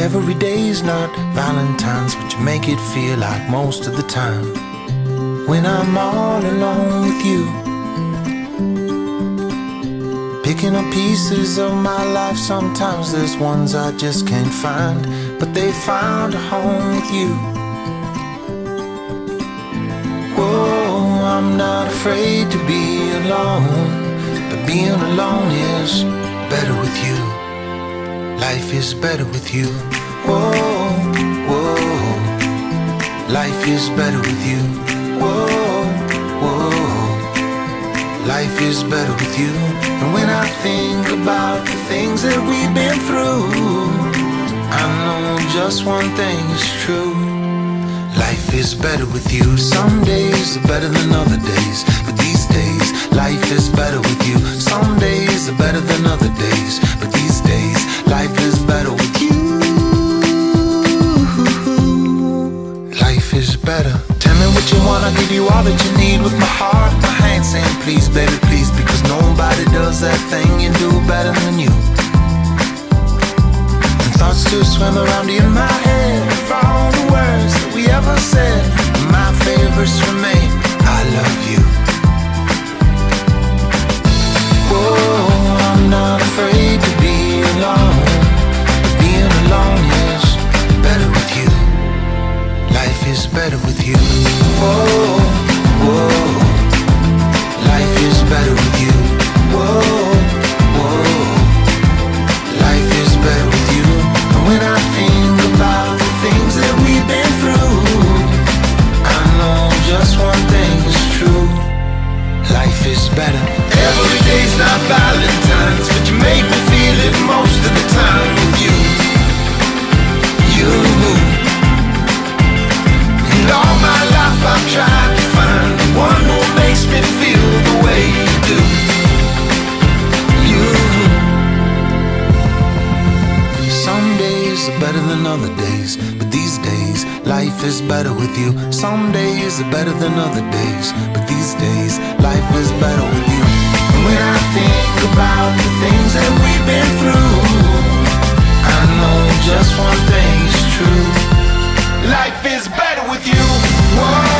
Every day's not Valentine's, but you make it feel like most of the time. When I'm all alone with you, picking up pieces of my life, sometimes there's ones I just can't find, but they found a home with you. Whoa, I'm not afraid to be alone, but being alone is better with you. Life is better with you. Whoa, whoa. Life is better with you. Whoa, whoa. Life is better with you. And when I think about the things that we've been through, I know just one thing is true. Life is better with you. Some days are better than other days. But these days, life is better with you. Some Want, I'll give you all that you need with my heart, my hand saying please, baby, please, because nobody does that thing you do better than you. And thoughts to swim around in my head for all the words that we ever said. My favorites remain, better with you. Whoa, whoa. Life is better with you. Whoa, whoa. Life is better with you. And when I think about the things that we've been through, I know just one thing is true. Life is better. Every day's not Valentine's, but you make me feel it most of the time days are better than other days, but these days life is better with you. Some days are better than other days, but these days life is better with you. And when I think about the things that we've been through, I know just one thing is true. Life is better with you. Whoa.